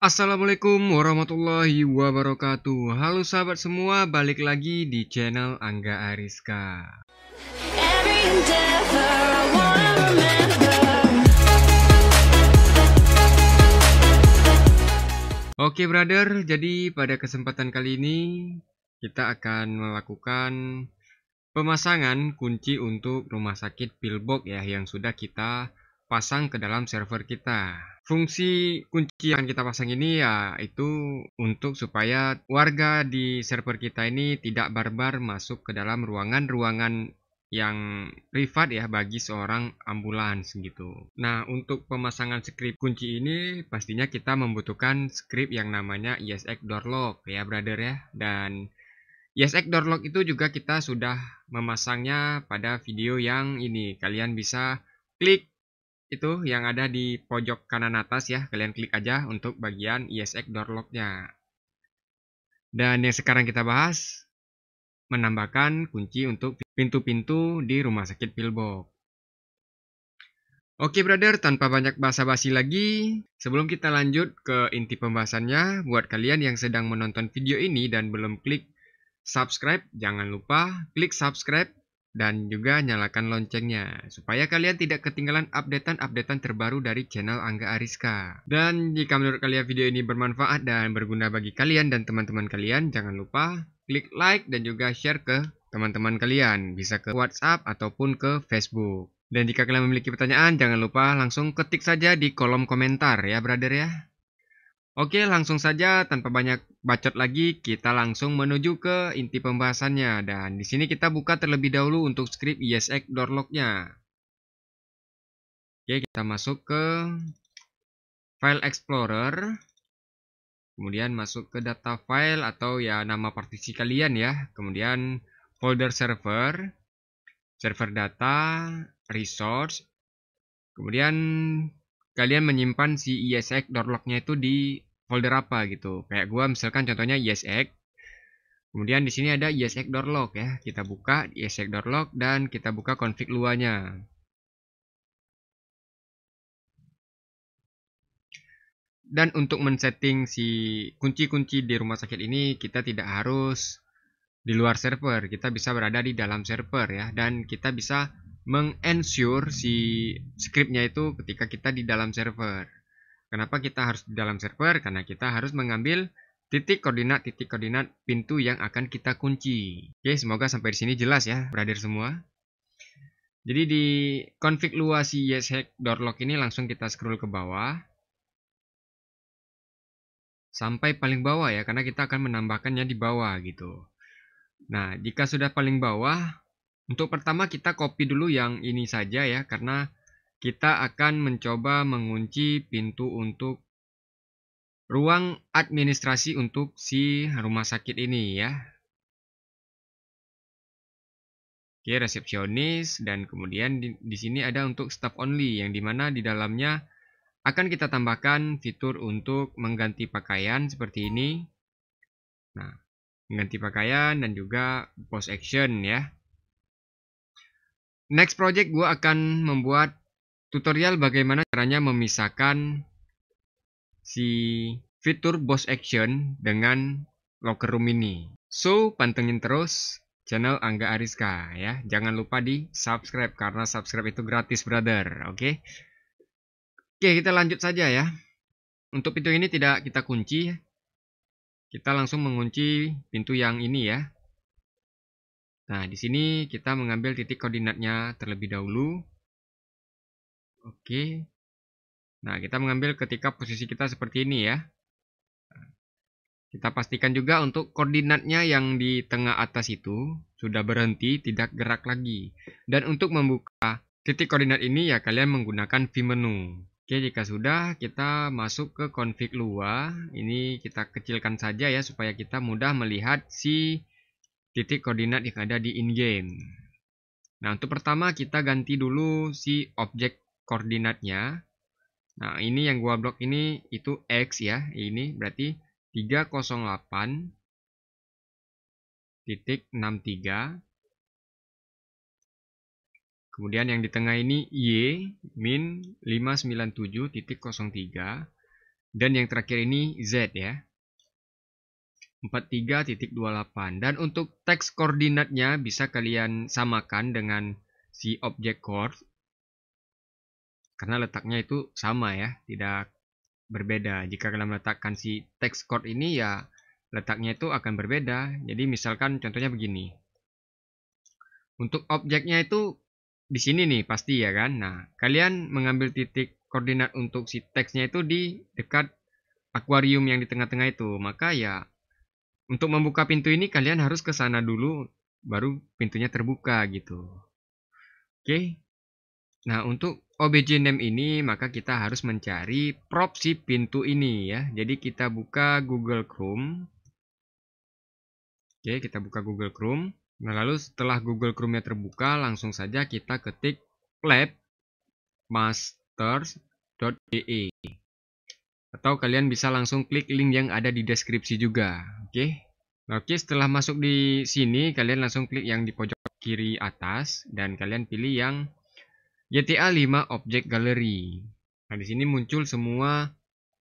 Assalamualaikum warahmatullahi wabarakatuh. Halo sahabat semua, balik lagi di channel Angga Ariska. Oke brother, jadi pada kesempatan kali ini Kita akan melakukan pemasangan kunci untuk rumah sakit Pillbox ya Yang sudah kita pasang ke dalam server kita Fungsi kunci yang kita pasang ini ya itu untuk supaya warga di server kita ini tidak barbar masuk ke dalam ruangan-ruangan yang privat ya bagi seorang ambulans gitu. Nah, untuk pemasangan script kunci ini pastinya kita membutuhkan script yang namanya ESX door lock ya brother ya. Dan ESX door lock itu juga kita sudah memasangnya pada video yang ini. Kalian bisa klik itu yang ada di pojok kanan atas ya. Kalian klik aja untuk bagian ESX door lock-nya. Dan yang sekarang kita bahas menambahkan kunci untuk pintu-pintu di rumah sakit Pillbox. Oke brother, tanpa banyak basa-basi lagi, sebelum kita lanjut ke inti pembahasannya, buat kalian yang sedang menonton video ini dan belum klik subscribe, jangan lupa klik subscribe dan juga nyalakan loncengnya supaya kalian tidak ketinggalan updatean-updatean terbaru dari channel Angga Ariska. Dan jika menurut kalian video ini bermanfaat dan berguna bagi kalian dan teman-teman kalian, jangan lupa klik like dan juga share ke teman-teman kalian, bisa ke WhatsApp ataupun ke Facebook. Dan jika kalian memiliki pertanyaan, jangan lupa langsung ketik saja di kolom komentar ya brother ya. Oke, langsung saja tanpa banyak bacot lagi, kita langsung menuju ke inti pembahasannya. Dan di sini kita buka terlebih dahulu untuk script ESX door lock-nya. Oke, kita masuk ke File Explorer. Kemudian masuk ke data file atau ya nama partisi kalian ya. Kemudian folder server, server data, resource. Kemudian kalian menyimpan si ESX door lock-nya itu di folder apa gitu. Kayak gua misalkan contohnya ESX. Kemudian di sini ada ESX door lock ya. Kita buka ESX door lock dan kita buka config luanya. Dan untuk men-setting si kunci-kunci di rumah sakit ini kita tidak harus di luar server, kita bisa berada di dalam server ya dan kita bisa mengensure si scriptnya itu ketika kita di dalam server. Kenapa kita harus di dalam server? Karena kita harus mengambil titik koordinat titik koordinat pintu yang akan kita kunci. Oke, semoga sampai di sini jelas ya, brother semua. Jadi di config luas si yeshack door ini langsung kita scroll ke bawah sampai paling bawah ya karena kita akan menambahkannya di bawah gitu. Nah, jika sudah paling bawah, untuk pertama kita copy dulu yang ini saja ya karena kita akan mencoba mengunci pintu untuk ruang administrasi untuk si rumah sakit ini ya. Oke, resepsionis dan kemudian di, di sini ada untuk staff only yang di mana di dalamnya akan kita tambahkan fitur untuk mengganti pakaian seperti ini. Nah, mengganti pakaian dan juga post action ya. Next project gue akan membuat tutorial bagaimana caranya memisahkan si fitur boss action dengan locker room ini. So, pantengin terus channel Angga Ariska ya. Jangan lupa di subscribe karena subscribe itu gratis brother, oke? Okay? Oke, kita lanjut saja ya. Untuk pintu ini tidak kita kunci. Kita langsung mengunci pintu yang ini ya. Nah, di sini kita mengambil titik koordinatnya terlebih dahulu. Oke. Nah, kita mengambil ketika posisi kita seperti ini ya. Kita pastikan juga untuk koordinatnya yang di tengah atas itu sudah berhenti, tidak gerak lagi. Dan untuk membuka titik koordinat ini ya kalian menggunakan vMenu. Oke, jika sudah, kita masuk ke config Lua. Ini kita kecilkan saja ya, supaya kita mudah melihat si titik koordinat yang ada di in-game. Nah, untuk pertama kita ganti dulu si objek koordinatnya. Nah, ini yang gua blok ini itu X ya. Ini berarti 308 titik 63 Kemudian yang di tengah ini Y min 597.03. Dan yang terakhir ini Z ya. 43.28 dan untuk teks koordinatnya bisa kalian samakan dengan si object course karena letaknya itu sama ya, tidak berbeda. Jika kalian meletakkan si text coord ini ya letaknya itu akan berbeda. Jadi misalkan contohnya begini. Untuk objeknya itu di sini nih pasti ya kan. Nah, kalian mengambil titik koordinat untuk si teksnya itu di dekat akuarium yang di tengah-tengah itu. Maka ya untuk membuka pintu ini kalian harus ke sana dulu baru pintunya terbuka gitu. Oke. Nah, untuk OBJ name ini maka kita harus mencari prop si pintu ini ya. Jadi kita buka Google Chrome. Oke, kita buka Google Chrome. Nah, lalu setelah Google Chrome-nya terbuka, langsung saja kita ketik labmasters.de. Atau kalian bisa langsung klik link yang ada di deskripsi juga. Oke. Oke, setelah masuk di sini, kalian langsung klik yang di pojok kiri atas dan kalian pilih yang GTA 5 Object Gallery. Nah, di sini muncul semua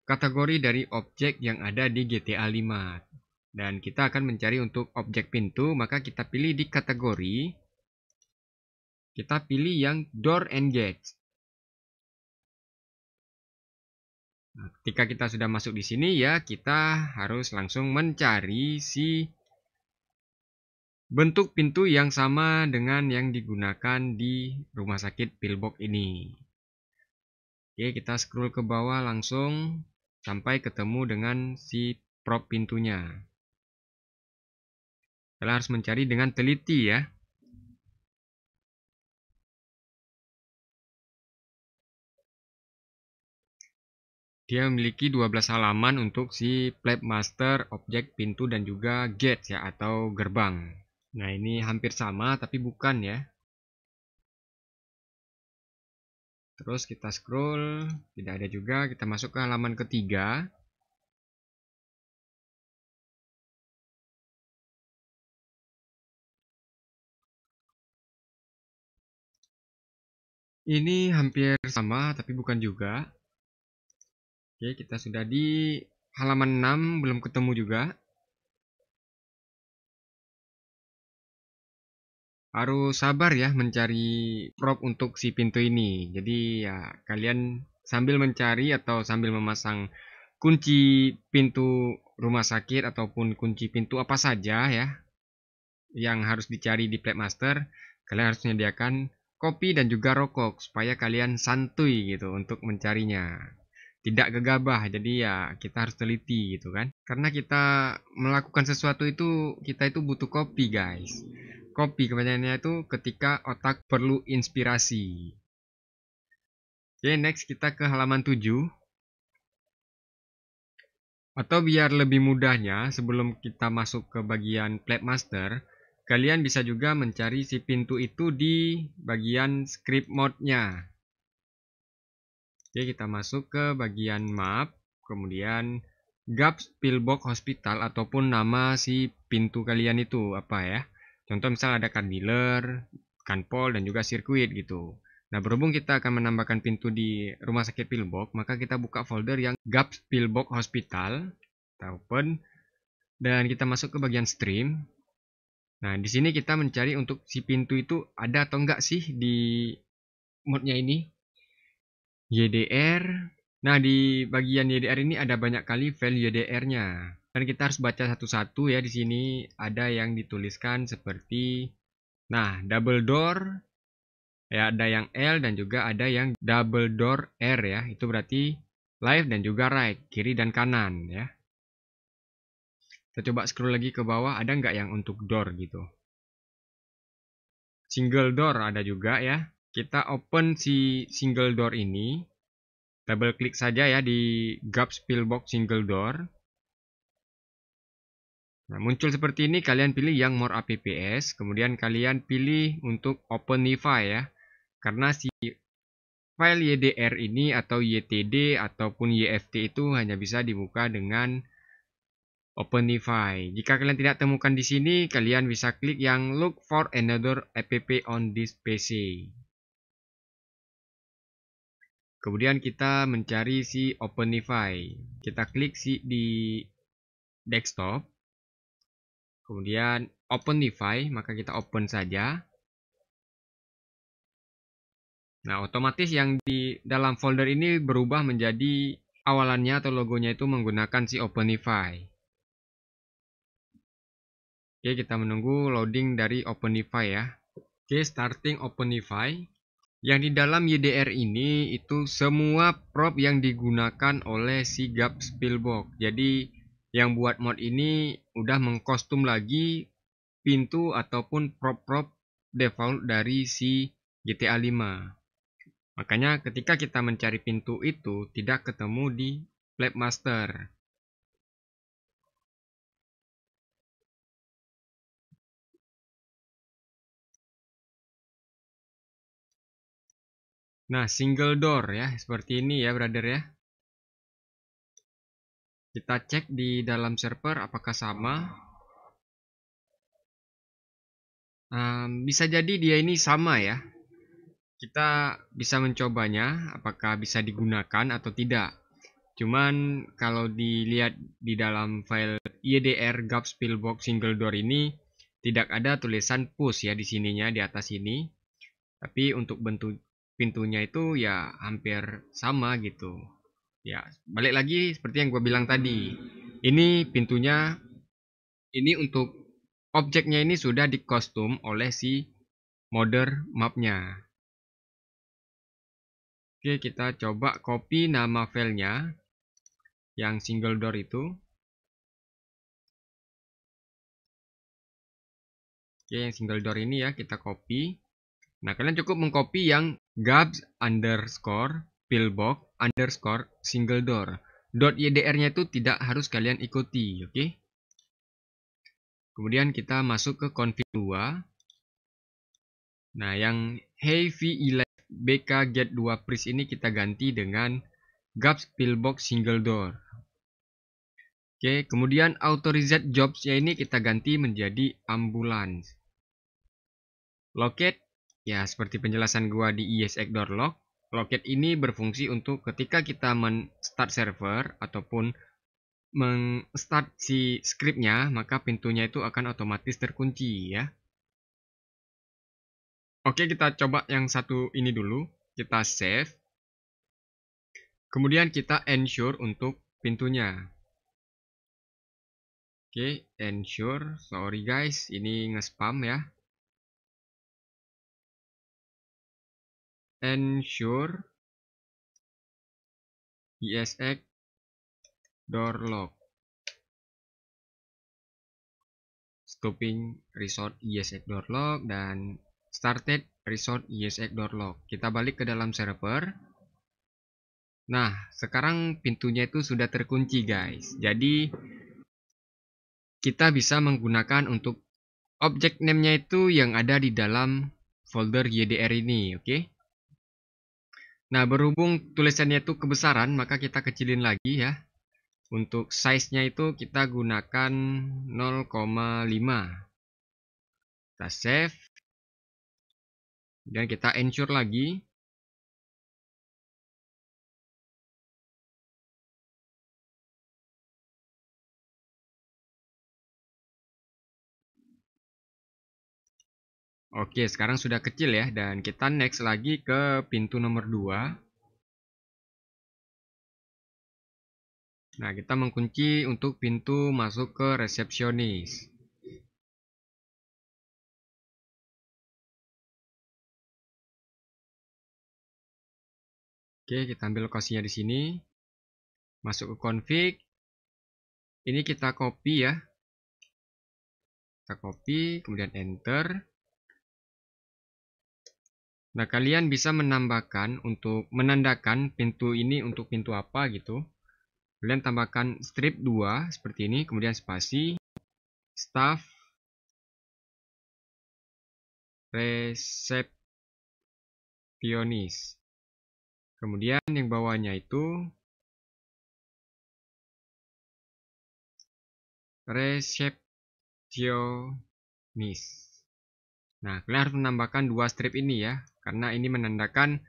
kategori dari objek yang ada di GTA 5. Dan kita akan mencari untuk objek pintu, maka kita pilih di kategori. Kita pilih yang Door and Gates. Nah, ketika kita sudah masuk di sini ya, kita harus langsung mencari si bentuk pintu yang sama dengan yang digunakan di rumah sakit Pillbox ini. Oke, kita scroll ke bawah langsung sampai ketemu dengan si prop pintunya. Kalian harus mencari dengan teliti ya. Dia memiliki 12 halaman untuk si flap master, objek pintu dan juga gate ya atau gerbang. Nah, ini hampir sama tapi bukan ya. Terus kita scroll, tidak ada juga. Kita masuk ke halaman ketiga. Ini hampir sama tapi bukan juga. Oke, kita sudah di halaman 6, belum ketemu juga. Harus sabar ya mencari prop untuk si pintu ini. Jadi ya kalian sambil mencari atau sambil memasang kunci pintu rumah sakit ataupun kunci pintu apa saja ya yang harus dicari di Playmaster, kalian harus menyediakan kopi dan juga rokok supaya kalian santuy gitu untuk mencarinya. Tidak gegabah, jadi ya kita harus teliti gitu kan. Karena kita melakukan sesuatu itu kita itu butuh kopi guys kopi kebanyakannya itu ketika otak perlu inspirasi. Oke, next kita ke halaman 7. Atau biar lebih mudahnya, sebelum kita masuk ke bagian Master, kalian bisa juga mencari si pintu itu di bagian script mode-nya. Oke, kita masuk ke bagian map, kemudian Gaps Pillbox Hospital ataupun nama si pintu kalian itu apa ya. Contoh misal ada card dealer, kanpol, dan juga sirkuit gitu. Nah, berhubung kita akan menambahkan pintu di rumah sakit Pillbox, maka kita buka folder yang GAPS Pillbox Hospital, kita open, dan kita masuk ke bagian stream. Nah, di sini kita mencari untuk si pintu itu ada atau enggak sih di modnya ini. YDR. Nah, di bagian YDR ini ada banyak kali file YDR-nya. Dan kita harus baca satu-satu ya di sini ada yang dituliskan seperti nah double door ya ada yang L dan juga ada yang double door R ya. Itu berarti left dan juga right, kiri dan kanan ya. Kita coba scroll lagi ke bawah ada nggak yang untuk door gitu. Single door ada juga ya. Kita open si single door ini. Double klik saja ya di Gaps Pillbox single door. Nah, muncul seperti ini, kalian pilih yang more apps, kemudian kalian pilih untuk OpenIFI ya. Karena si file YDR ini atau YTD ataupun YFT itu hanya bisa dibuka dengan OpenIFI. Jika kalian tidak temukan di sini, kalian bisa klik yang look for another app on this PC. Kemudian kita mencari si Openify. Kita klik si di desktop. Kemudian Openify, maka kita open saja. Nah, otomatis yang di dalam folder ini berubah menjadi awalannya atau logonya itu menggunakan si Openify. Oke, kita menunggu loading dari Openify ya. Oke, starting Openify. Yang di dalam YDR ini itu semua prop yang digunakan oleh si Gap Spillbox. Jadi yang buat mod ini udah mengkostum lagi pintu ataupun prop-prop default dari si GTA 5. Makanya ketika kita mencari pintu itu tidak ketemu di Flapmaster. Nah, single door ya, seperti ini ya, brother ya. Kita cek di dalam server apakah sama. Um, bisa jadi dia ini sama ya. Kita bisa mencobanya apakah bisa digunakan atau tidak. Cuman kalau dilihat di dalam file YDR gap spillbox single door ini tidak ada tulisan push ya di sininya di atas ini. Tapi untuk bentuk pintunya itu ya hampir sama gitu. Ya, balik lagi seperti yang gue bilang tadi. Ini pintunya, ini untuk objeknya ini sudah dikostum oleh si modder mapnya. Oke, kita coba copy nama filenya yang single door itu. Oke, yang single door ini ya kita copy. Nah, kalian cukup mengcopy yang gabs underscore pillbox underscore single door. .ydr-nya itu tidak harus kalian ikuti, oke? Okay? Kemudian kita masuk ke config 2. Nah, yang heavy elect bk get 2 priest ini kita ganti dengan gabs pillbox single door. Oke, kemudian authorized jobs-nya ini kita ganti menjadi ambulance. Locate Ya, seperti penjelasan gua di ESX.log, locket ini berfungsi untuk ketika kita men-start server ataupun men-start si scriptnya, maka pintunya itu akan otomatis terkunci ya. Oke, kita coba yang satu ini dulu. Kita save. Kemudian kita ensure untuk pintunya. Oke, ensure. Sorry guys, ini nge-spam ya. Ensure ESX door lock. Stopping resort ESX door lock dan started resort ESX door lock. Kita balik ke dalam server. Nah sekarang pintunya itu sudah terkunci guys. Jadi kita bisa menggunakan untuk objek name-nya itu yang ada di dalam folder YDR ini oke? okay? Nah, berhubung tulisannya itu kebesaran, maka kita kecilin lagi ya. Untuk size-nya itu kita gunakan 0,5. Kita save. Dan kita ensure lagi. Oke, sekarang sudah kecil ya dan kita next lagi ke pintu nomor 2. Nah, kita mengunci untuk pintu masuk ke resepsionis. Oke, kita ambil lokasinya di sini. Masuk ke config. Ini kita copy ya. Kita copy, kemudian enter. Nah, kalian bisa menambahkan untuk menandakan pintu ini untuk pintu apa gitu. Kalian tambahkan strip 2 seperti ini, kemudian spasi, staff, resepsionis. Kemudian yang bawahnya itu resepsionis. Nah, kalian harus menambahkan dua strip ini ya karena ini menandakan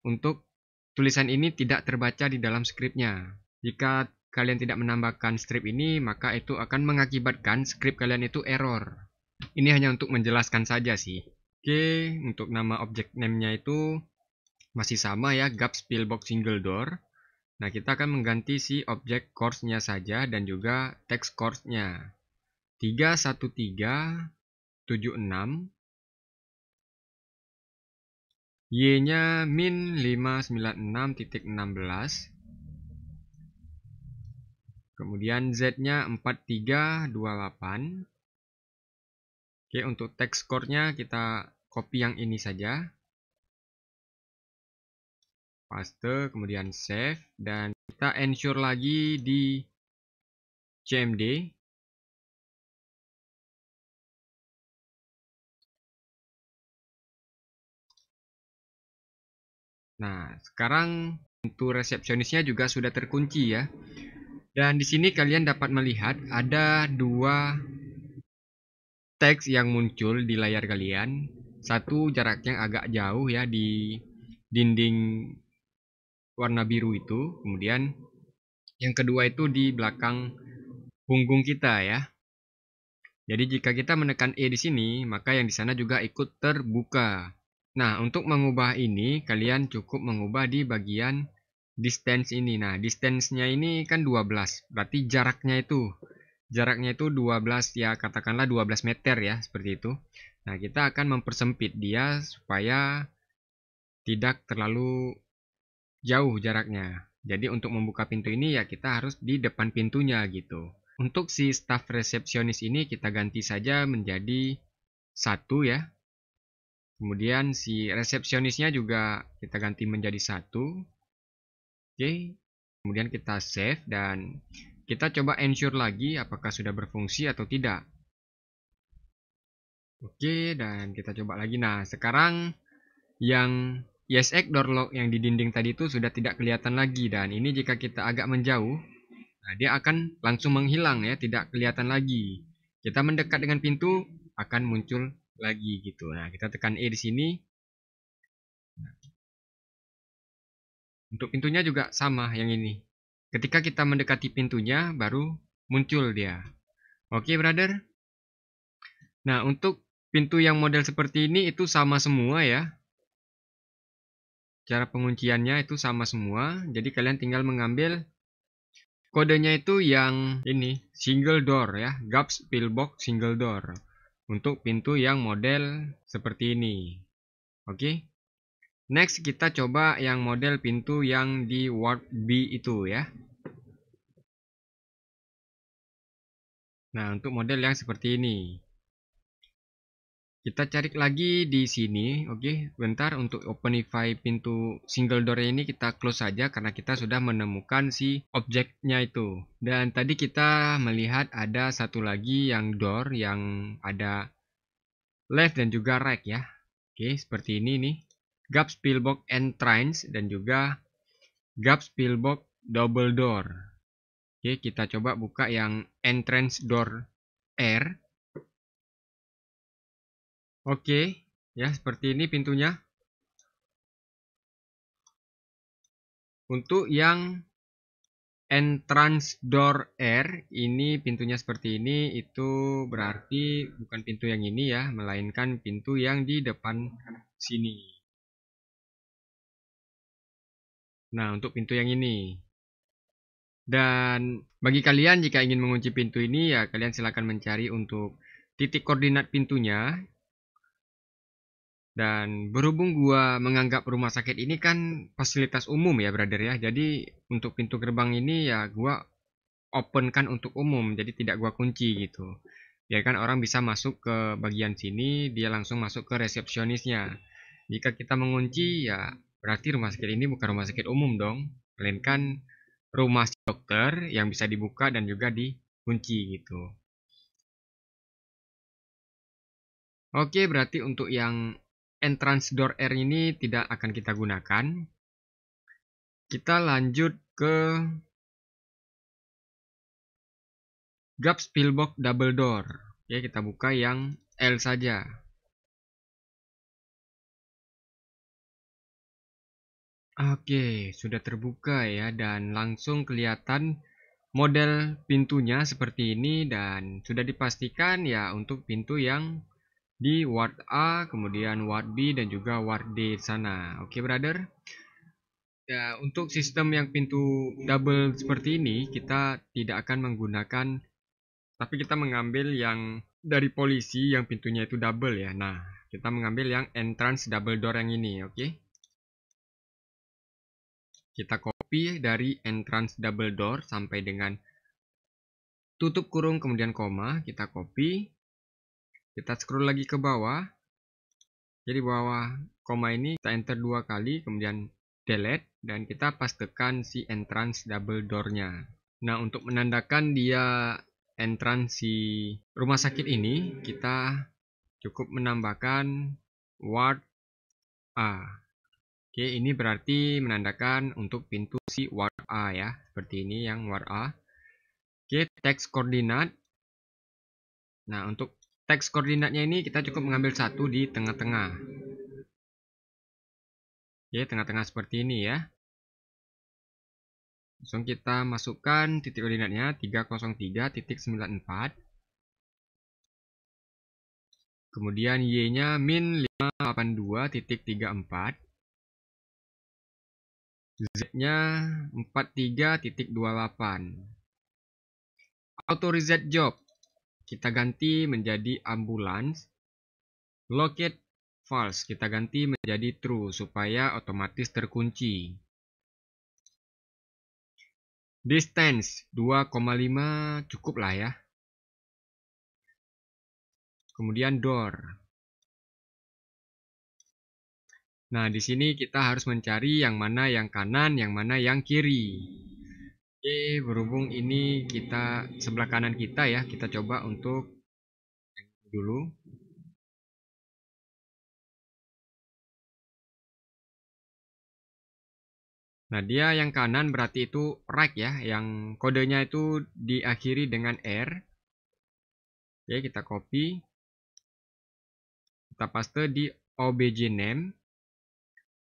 untuk tulisan ini tidak terbaca di dalam skripnya. Jika kalian tidak menambahkan strip ini, maka itu akan mengakibatkan skrip kalian itu error. Ini hanya untuk menjelaskan saja sih. Oke, untuk nama objek name-nya itu masih sama ya, gaps pillbox single door. Nah, kita akan mengganti si objek course-nya saja dan juga text course-nya. 31376 Y-nya min 596.16 Kemudian Z-nya 4328 Oke, untuk text core-nya kita copy yang ini saja. Paste, kemudian save, dan kita ensure lagi di CMD. Nah, sekarang pintu resepsionisnya juga sudah terkunci ya. Dan di sini kalian dapat melihat ada dua teks yang muncul di layar kalian. Satu jaraknya agak jauh ya di dinding warna biru itu. Kemudian yang kedua itu di belakang punggung kita ya. Jadi jika kita menekan E di sini, maka yang di sana juga ikut terbuka. Nah, untuk mengubah ini, kalian cukup mengubah di bagian distance ini. Nah, distance-nya ini kan 12, berarti jaraknya itu. Jaraknya itu 12, ya katakanlah 12 meter ya, seperti itu. Nah, kita akan mempersempit dia supaya tidak terlalu jauh jaraknya. Jadi untuk membuka pintu ini ya kita harus di depan pintunya gitu. Untuk si staff resepsionis ini kita ganti saja menjadi satu ya. Kemudian si resepsionisnya juga kita ganti menjadi satu. Oke. Kemudian kita save dan kita coba ensure lagi apakah sudah berfungsi atau tidak. Oke, dan kita coba lagi. Nah, sekarang yang YesX door lock yang di dinding tadi itu sudah tidak kelihatan lagi dan ini jika kita agak menjauh Nah, dia akan langsung menghilang ya, tidak kelihatan lagi. Kita mendekat dengan pintu akan muncul lagi gitu. Nah, kita tekan E di sini. Nah. Untuk pintunya juga sama yang ini. Ketika kita mendekati pintunya baru muncul dia. Oke, brother. Nah, untuk pintu yang model seperti ini itu sama semua ya. Cara pengunciannya itu sama semua. Jadi kalian tinggal mengambil kodenya itu yang ini single door ya gaps pillbox single door untuk pintu yang model seperti ini. Oke? Okay? next kita coba yang model pintu yang di ward B itu ya. Nah untuk model yang seperti ini kita cari lagi di sini oke? Okay? bentar untuk openify pintu single door ini kita close saja karena kita sudah menemukan si objeknya itu. Dan tadi kita melihat ada satu lagi yang door yang ada left dan juga right ya. Oke okay, seperti ini nih. Gaps pillbox entrance dan juga gaps pillbox double door. Oke okay, kita coba buka yang entrance door R Oke, ya seperti ini pintunya. Untuk yang entrance door R, ini pintunya seperti ini, itu berarti bukan pintu yang ini ya, melainkan pintu yang di depan sini. Nah, untuk pintu yang ini. Dan bagi kalian jika ingin mengunci pintu ini ya kalian silahkan mencari untuk titik koordinat pintunya dan berhubung gua menganggap rumah sakit ini kan fasilitas umum ya brother ya. Jadi untuk pintu gerbang ini ya gua open kan untuk umum. Jadi tidak gua kunci gitu. Biarkan orang bisa masuk ke bagian sini, dia langsung masuk ke resepsionisnya. Jika kita mengunci ya berarti rumah sakit ini bukan rumah sakit umum dong. Melainkan rumah dokter yang bisa dibuka dan juga dikunci gitu. Oke, berarti untuk yang entrance door R ini tidak akan kita gunakan. Kita lanjut ke gaps pillbox double door. Ya, kita buka yang L saja. Oke, sudah terbuka ya dan langsung kelihatan model pintunya seperti ini dan sudah dipastikan ya untuk pintu yang di ward A, kemudian ward B dan juga ward D sana. Oke, brother. Ya, untuk sistem yang pintu double seperti ini kita tidak akan menggunakan tapi kita mengambil yang dari polisi yang pintunya itu double ya. Nah, kita mengambil yang entrance double door yang ini, oke? Kita copy dari entrance double door sampai dengan tutup kurung kemudian koma, kita copy. Kita scroll lagi ke bawah. Jadi bawah koma ini kita enter dua kali, kemudian delete dan kita pastekan si entrance double door-nya. Nah, untuk menandakan dia entrance si rumah sakit ini, kita cukup menambahkan ward A. Oke, ini berarti menandakan untuk pintu si ward A ya. Seperti ini yang ward A. Oke, teks koordinat. Nah, untuk teks koordinatnya ini kita cukup mengambil satu di tengah-tengah. Oke, tengah-tengah seperti ini ya. Langsung kita masukkan titik koordinatnya 303.94. Kemudian Y-nya min 582.34. Z-nya 43.28. Auto reset job kita ganti menjadi ambulans. Locate false kita ganti menjadi true supaya otomatis terkunci. Distance 2,5 cukup lah ya. Kemudian door. Nah, di sini kita harus mencari yang mana yang kanan, yang mana yang kiri. Oke, berhubung ini kita sebelah kanan kita ya, kita coba untuk dulu. Nah, dia yang kanan berarti itu right ya, yang kodenya itu diakhiri dengan R. Oke, kita copy. Kita paste di obj name.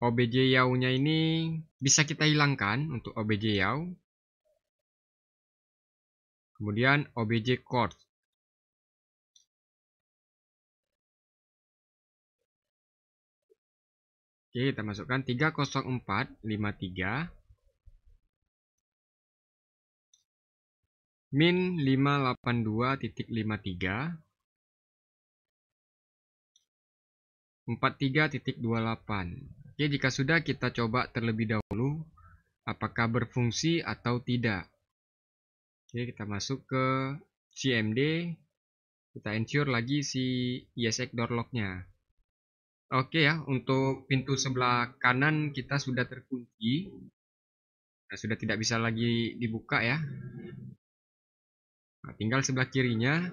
OBJ Yau-nya ini bisa kita hilangkan untuk OBJ Yau. Kemudian OBJ Course. Oke, kita masukkan 30453 min 582.53 43.28 Oke, jika sudah kita coba terlebih dahulu apakah berfungsi atau tidak. Oke, kita masuk ke CMD. Kita ensure lagi si ESX door lock-nya. Oke ya, untuk pintu sebelah kanan kita sudah terkunci. Nah, sudah tidak bisa lagi dibuka ya. Nah, tinggal sebelah kirinya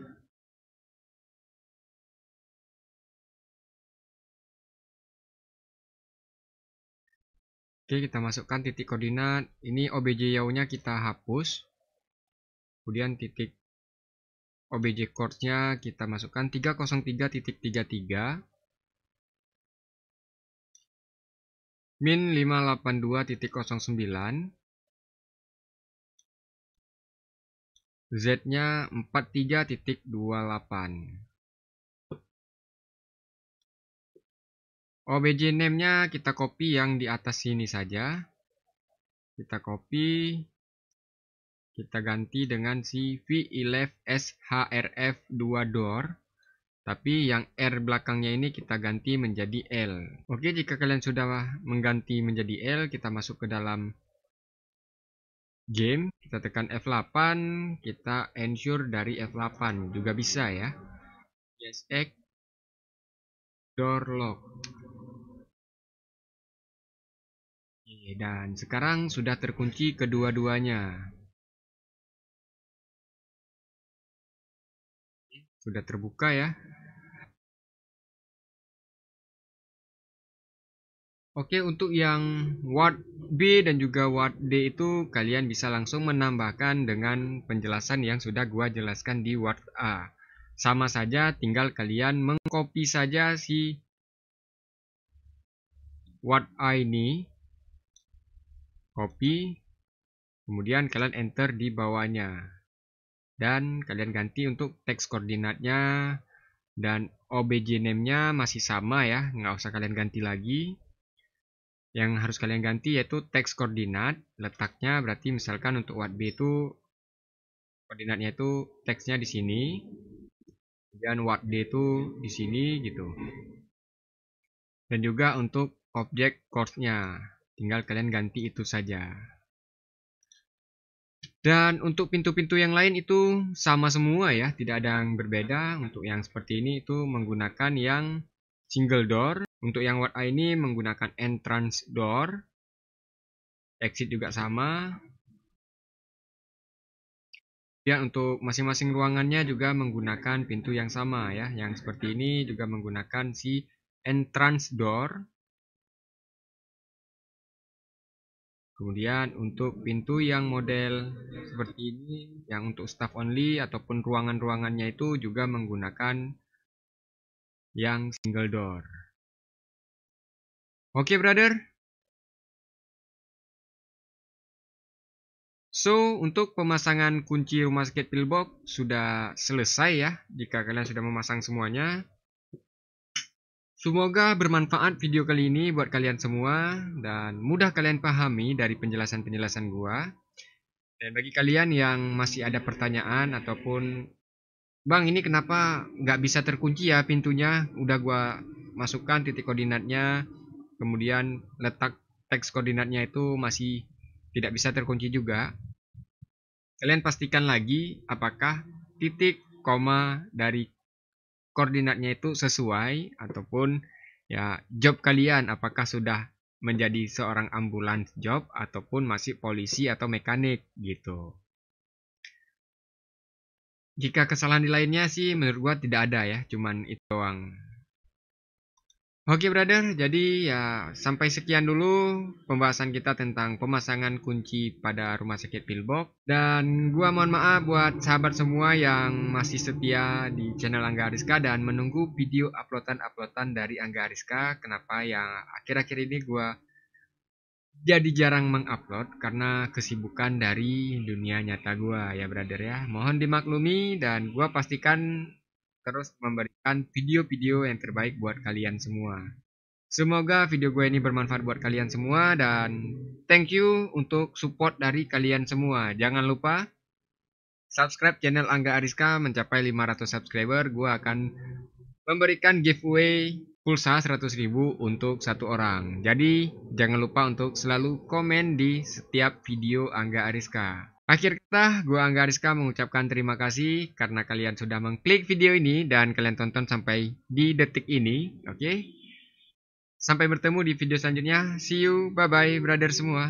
Oke, kita masukkan titik koordinat. Ini OBJ Yau-nya kita hapus. Kemudian titik OBJ course-nya kita masukkan 303.33 min 582.09 Z-nya 43.28 OBJ name-nya kita copy yang di atas sini saja. Kita copy. Kita ganti dengan si V11SHRF2 door. Tapi yang R belakangnya ini kita ganti menjadi L. Oke, jika kalian sudah mengganti menjadi L, kita masuk ke dalam game. Kita tekan F8, kita ensure dari F8 juga bisa ya. Yes, X door lock. dan sekarang sudah terkunci kedua-duanya. Sudah terbuka ya. Oke, untuk yang Word B dan juga Word D itu kalian bisa langsung menambahkan dengan penjelasan yang sudah gua jelaskan di Word A. Sama saja, tinggal kalian mengcopy saja si Word A ini copy, kemudian kalian enter di bawahnya. Dan kalian ganti untuk teks koordinatnya dan obj name-nya masih sama ya, nggak usah kalian ganti lagi. Yang harus kalian ganti yaitu teks koordinat, letaknya berarti misalkan untuk what B itu koordinatnya itu teksnya di sini, kemudian what D itu di sini gitu. Dan juga untuk objek course-nya, tinggal kalian ganti itu saja. Dan untuk pintu-pintu yang lain itu sama semua ya, tidak ada yang berbeda. Untuk yang seperti ini itu menggunakan yang single door. Untuk yang what I ini menggunakan entrance door. Exit juga sama. Ya, untuk masing-masing ruangannya juga menggunakan pintu yang sama ya. Yang seperti ini juga menggunakan si entrance door. Kemudian untuk pintu yang model seperti ini, yang untuk staff only ataupun ruangan-ruangannya itu juga menggunakan yang single door. Oke, brother. So, untuk pemasangan kunci rumah sakit pillbox sudah selesai ya. Jika kalian sudah memasang semuanya, Semoga bermanfaat video kali ini buat kalian semua dan mudah kalian pahami dari penjelasan-penjelasan gua. Dan bagi kalian yang masih ada pertanyaan ataupun Bang ini kenapa nggak bisa terkunci ya pintunya? Udah gua masukkan titik koordinatnya, kemudian letak teks koordinatnya itu masih tidak bisa terkunci juga. Kalian pastikan lagi apakah titik koma dari koordinatnya itu sesuai ataupun ya job kalian apakah sudah menjadi seorang ambulans job ataupun masih polisi atau mekanik gitu. Jika kesalahan di lainnya sih menurut gua tidak ada ya, cuman itu doang. Oke brother, jadi ya sampai sekian dulu pembahasan kita tentang pemasangan kunci pada rumah sakit pillbox dan gua mohon maaf buat sahabat semua yang masih setia di channel Angga Ariska dan menunggu video uploadan-uploadan dari Angga Ariska. Kenapa yang akhir-akhir ini gua jadi jarang mengupload karena kesibukan dari dunia nyata gua ya brother ya. Mohon dimaklumi dan gua pastikan terus memberikan video-video yang terbaik buat kalian semua. Semoga video gue ini bermanfaat buat kalian semua dan thank you untuk support dari kalian semua. Jangan lupa subscribe channel Angga Ariska mencapai 500 subscriber. Gue akan memberikan giveaway pulsa 100.000 untuk satu orang. Jadi jangan lupa untuk selalu komen di setiap video Angga Ariska. Akhir kata, gue Angga Rizka mengucapkan terima kasih karena kalian sudah mengklik video ini dan kalian tonton sampai di detik ini. Oke, okay? sampai bertemu di video selanjutnya. See you, bye bye, brother semua.